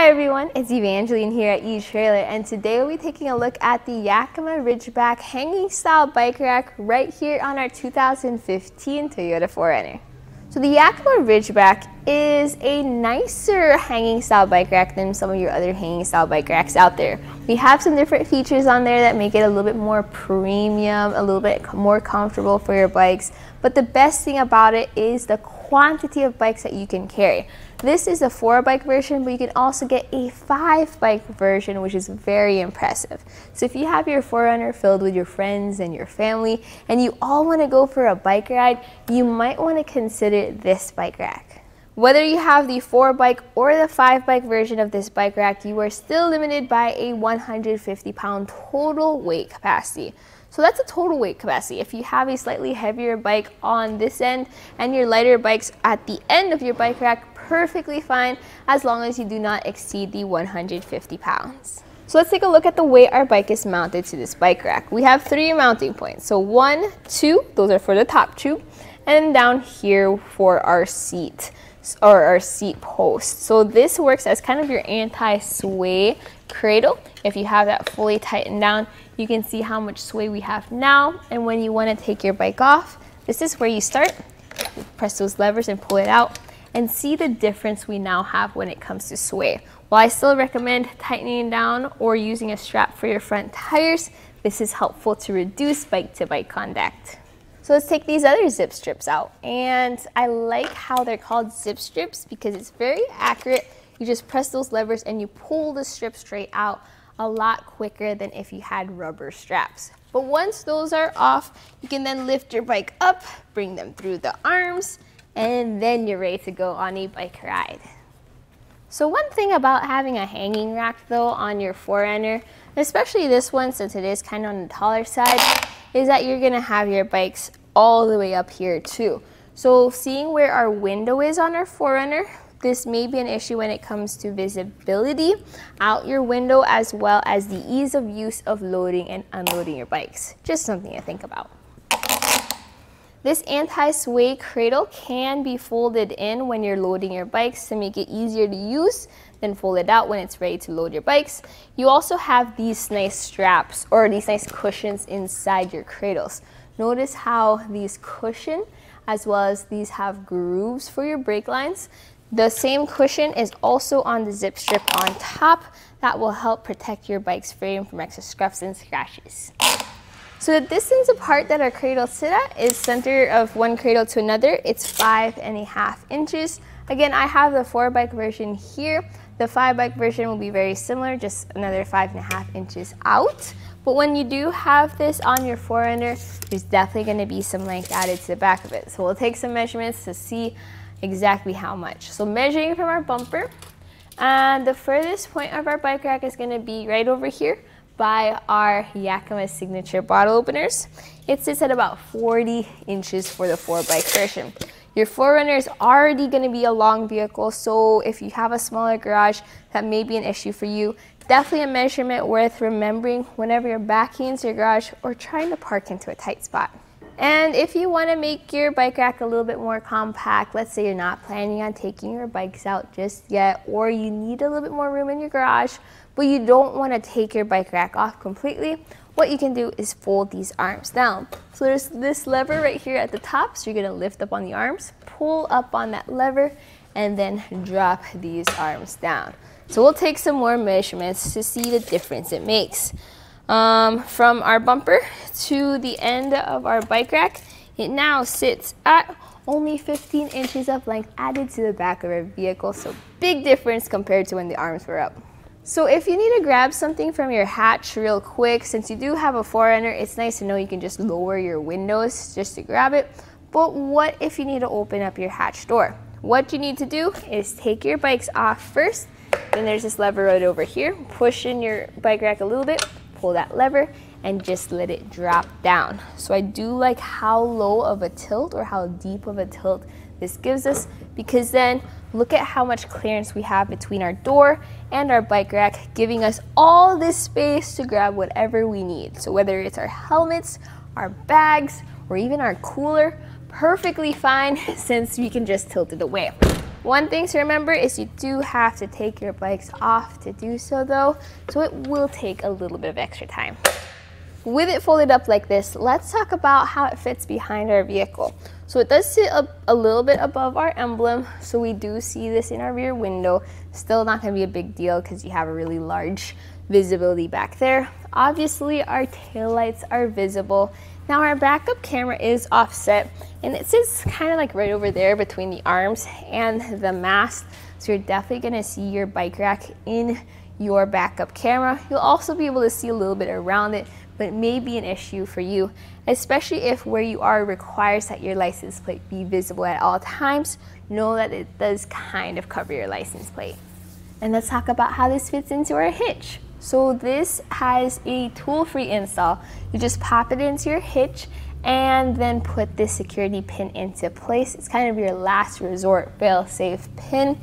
Hi everyone, it's Evangelyn here at E-Trailer and today we'll be taking a look at the Yakima Ridgeback hanging style bike rack right here on our 2015 Toyota 4Runner. So the Yakima Ridgeback is a nicer hanging style bike rack than some of your other hanging style bike racks out there. We have some different features on there that make it a little bit more premium, a little bit more comfortable for your bikes. But the best thing about it is the quantity of bikes that you can carry. This is a four bike version, but you can also get a five bike version, which is very impressive. So if you have your 4Runner filled with your friends and your family, and you all want to go for a bike ride, you might want to consider this bike rack. Whether you have the 4 bike or the 5 bike version of this bike rack, you are still limited by a 150 pound total weight capacity. So that's a total weight capacity. If you have a slightly heavier bike on this end and your lighter bikes at the end of your bike rack, perfectly fine as long as you do not exceed the 150 pounds. So let's take a look at the way our bike is mounted to this bike rack. We have three mounting points. So one, two, those are for the top tube, and down here for our seat or our seat post. So this works as kind of your anti-sway cradle. If you have that fully tightened down, you can see how much sway we have now. And when you want to take your bike off, this is where you start. press those levers and pull it out and see the difference we now have when it comes to sway. While I still recommend tightening down or using a strap for your front tires, this is helpful to reduce bike to bike contact. So let's take these other zip strips out. And I like how they're called zip strips because it's very accurate. You just press those levers and you pull the strip straight out a lot quicker than if you had rubber straps. But once those are off, you can then lift your bike up, bring them through the arms, and then you're ready to go on a bike ride. So one thing about having a hanging rack though on your 4Runner, especially this one since it is kind of on the taller side, is that you're gonna have your bikes all the way up here too. So seeing where our window is on our 4Runner, this may be an issue when it comes to visibility out your window as well as the ease of use of loading and unloading your bikes. Just something to think about. This anti-sway cradle can be folded in when you're loading your bikes to make it easier to use, then fold it out when it's ready to load your bikes. You also have these nice straps or these nice cushions inside your cradles. Notice how these cushion as well as these have grooves for your brake lines the same cushion is also on the zip strip on top that will help protect your bike's frame from extra scuffs and scratches. So the distance apart that our cradles sit at is center of one cradle to another. It's five and a half inches. Again, I have the four bike version here. The five bike version will be very similar, just another five and a half inches out. But when you do have this on your 4Runner, there's definitely gonna be some length added to the back of it. So we'll take some measurements to see exactly how much. So measuring from our bumper, and the furthest point of our bike rack is going to be right over here by our Yakima signature bottle openers. It sits at about 40 inches for the 4 bike version. Your 4Runner is already going to be a long vehicle, so if you have a smaller garage, that may be an issue for you. Definitely a measurement worth remembering whenever you're backing into your garage or trying to park into a tight spot. And if you want to make your bike rack a little bit more compact, let's say you're not planning on taking your bikes out just yet, or you need a little bit more room in your garage, but you don't want to take your bike rack off completely, what you can do is fold these arms down. So there's this lever right here at the top, so you're going to lift up on the arms, pull up on that lever, and then drop these arms down. So we'll take some more measurements to see the difference it makes. Um, from our bumper to the end of our bike rack, it now sits at only 15 inches of length added to the back of our vehicle, so big difference compared to when the arms were up. So if you need to grab something from your hatch real quick, since you do have a 4Runner, it's nice to know you can just lower your windows just to grab it. But what if you need to open up your hatch door? What you need to do is take your bikes off first, then there's this lever right over here. Push in your bike rack a little bit, pull that lever and just let it drop down. So I do like how low of a tilt or how deep of a tilt this gives us because then look at how much clearance we have between our door and our bike rack, giving us all this space to grab whatever we need. So whether it's our helmets, our bags, or even our cooler, perfectly fine since we can just tilt it away. One thing to remember is you do have to take your bikes off to do so though, so it will take a little bit of extra time. With it folded up like this, let's talk about how it fits behind our vehicle. So it does sit up a little bit above our emblem, so we do see this in our rear window. Still not gonna be a big deal because you have a really large visibility back there. Obviously, our taillights are visible. Now our backup camera is offset and it sits kind of like right over there between the arms and the mast. So you're definitely gonna see your bike rack in your backup camera. You'll also be able to see a little bit around it, but it may be an issue for you, especially if where you are requires that your license plate be visible at all times. Know that it does kind of cover your license plate. And let's talk about how this fits into our hitch. So this has a tool-free install. You just pop it into your hitch and then put this security pin into place. It's kind of your last resort fail-safe pin.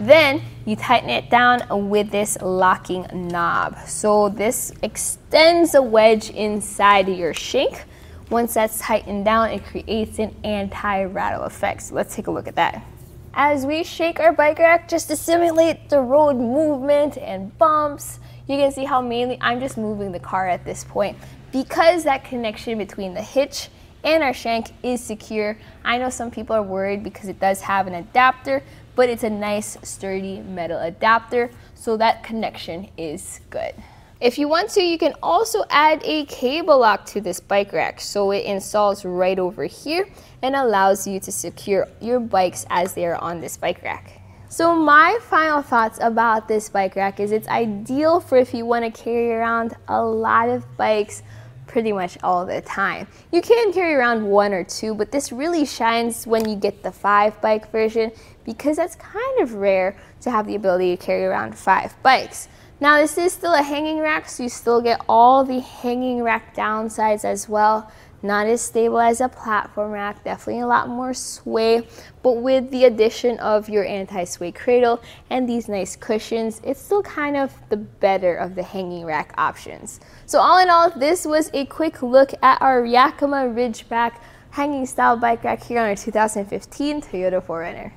Then you tighten it down with this locking knob. So this extends a wedge inside your shank. Once that's tightened down, it creates an anti-rattle effect. So let's take a look at that. As we shake our bike rack just to simulate the road movement and bumps, you can see how mainly I'm just moving the car at this point. Because that connection between the hitch and our shank is secure, I know some people are worried because it does have an adapter, but it's a nice sturdy metal adapter, so that connection is good. If you want to, you can also add a cable lock to this bike rack so it installs right over here and allows you to secure your bikes as they are on this bike rack. So my final thoughts about this bike rack is it's ideal for if you want to carry around a lot of bikes pretty much all the time. You can carry around one or two, but this really shines when you get the five bike version because that's kind of rare to have the ability to carry around five bikes. Now this is still a hanging rack, so you still get all the hanging rack downsides as well. Not as stable as a platform rack, definitely a lot more sway, but with the addition of your anti-sway cradle and these nice cushions, it's still kind of the better of the hanging rack options. So all in all, this was a quick look at our Yakima Ridgeback hanging style bike rack here on our 2015 Toyota 4Runner.